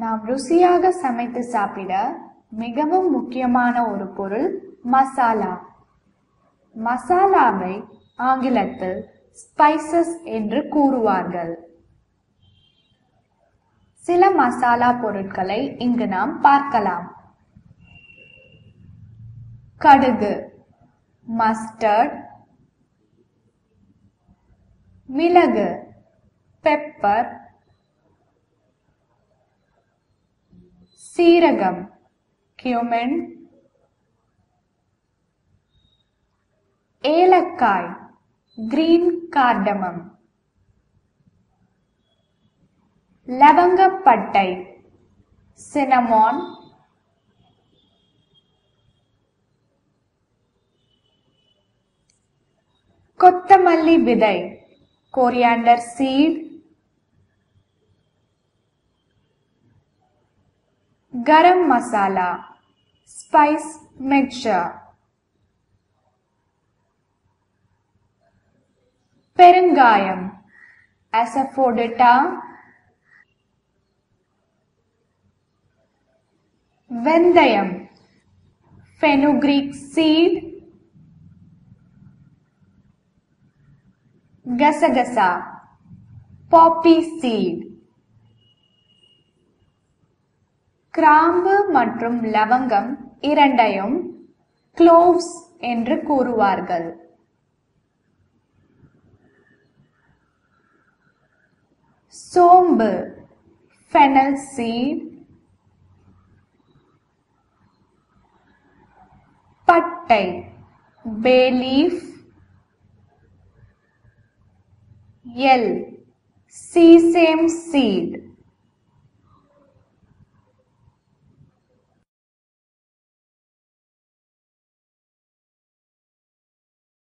நாம் ருசியாக சமைத்து சாப்பிட மிகவும் முக்கியமான ஒரு பொருள் மசாலா. மசாலாவை ஆங்கிலத்தில் ஸ்பைசஸ் என்று கூறுவார்கள். சில மசாலா பொருட்களை இங்கு நாம் பார்க்கலாம். கடுகு மஸ்டர்ட் மிளகு பெப்பர் சீரகம். கியூமென் ஏலக்காய். Green cardamom லவங்கப்பட்டை. சினமான் கொத்தமல்லி விதை. Coriander seed garam masala spice mixture पेरंगायम asafoetida वेंदयम फेनोग्रीक सीड गसगसा पॉपी सीड। கிராம்பு மற்றும் லவங்கம் இரண்டையும் க்ளோவ்ஸ் என்று கூறுவார்கள். சோம்பு ஃபெனல் சீட் பட்டை பேலீஃப் எல் சீசேம் சீட்